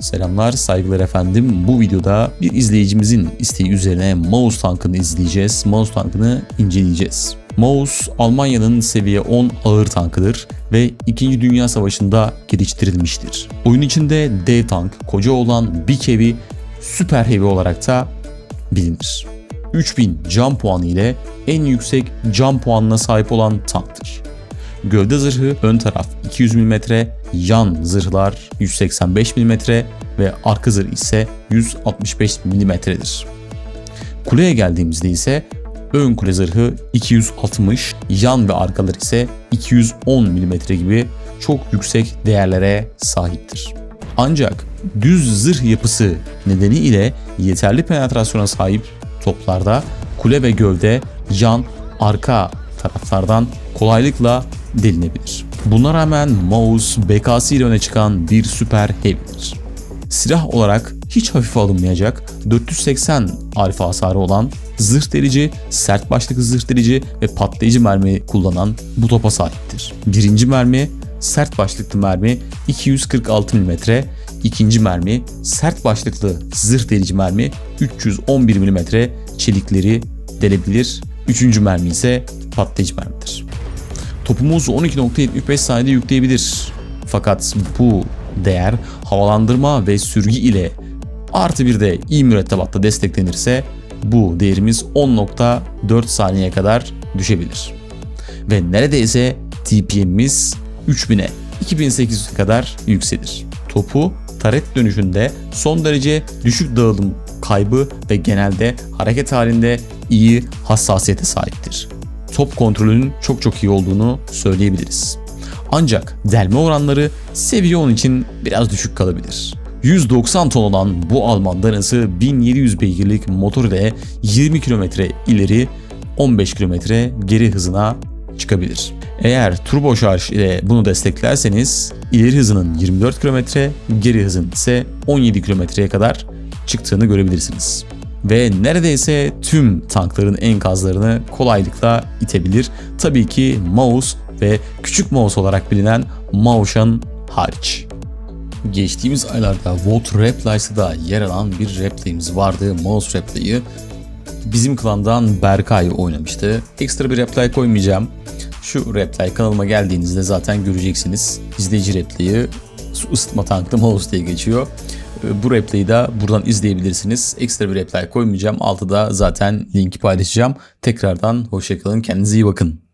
Selamlar, saygılar efendim. Bu videoda bir izleyicimizin isteği üzerine Maus tankını izleyeceğiz. Maus tankını inceleyeceğiz. Maus, Almanya'nın seviye 10 ağır tankıdır ve 2. Dünya Savaşı'nda geliştirilmiştir. Oyun içinde dev tank, koca olan Big Heavy, Super Heavy olarak da bilinir. 3000 can puanı ile en yüksek can puanına sahip olan tanktır. Gövde zırhı ön taraf 200 mm, yan zırhlar 185 mm ve arka zırh ise 165 mm'dir. Kuleye geldiğimizde ise ön kule zırhı 260, yan ve arkalar ise 210 mm gibi çok yüksek değerlere sahiptir. Ancak düz zırh yapısı nedeniyle yeterli penetrasyona sahip toplarda kule ve gövde yan, arka taraflardan kolaylıkla delinebilir. Buna rağmen Mouse BK'sı ile öne çıkan bir süper heavy'dir. Silah olarak hiç hafife alınmayacak 480 alfa hasarı olan zırh delici, sert başlıklı zırh delici ve patlayıcı mermi kullanan bu topa sahiptir. Birinci mermi sert başlıklı mermi 246 mm, ikinci mermi sert başlıklı zırh delici mermi 311 mm çelikleri delebilir. Üçüncü mermi ise patlayıcı mermidir. Topumuz 12.75 saniyede yükleyebilir. Fakat bu değer havalandırma ve sürgü ile artı bir de iyi mürettebatta desteklenirse bu değerimiz 10.4 saniyeye kadar düşebilir. Ve neredeyse TPM'imiz 3000'e 2800'e kadar yükselir. Topu taret dönüşünde son derece düşük dağılım kaybı ve genelde hareket halinde iyi hassasiyete sahiptir. Top kontrolünün çok çok iyi olduğunu söyleyebiliriz. Ancak delme oranları seviye 10 için biraz düşük kalabilir. 190 ton olan bu Alman danası 1700 beygirlik motor ile 20 km ileri 15 km geri hızına çıkabilir. Eğer turbo şarj ile bunu desteklerseniz ileri hızının 24 km, geri hızın ise 17 kilometreye kadar çıktığını görebilirsiniz. Ve neredeyse tüm tankların enkazlarını kolaylıkla itebilir. Tabii ki Maus ve küçük Maus olarak bilinen Maushan hariç. Geçtiğimiz aylarda Volt Replies'da da yer alan bir replay'imiz vardı. Mouse replay'ı bizim klandan Berkay oynamıştı. Ekstra bir replay koymayacağım. Şu replay kanalıma geldiğinizde zaten göreceksiniz. İzleyici su ısıtma tanklı mouse diye geçiyor. Bu replay'i de buradan izleyebilirsiniz. Ekstra bir replay koymayacağım. Altıda zaten linki paylaşacağım. Tekrardan hoşçakalın. Kendinize iyi bakın.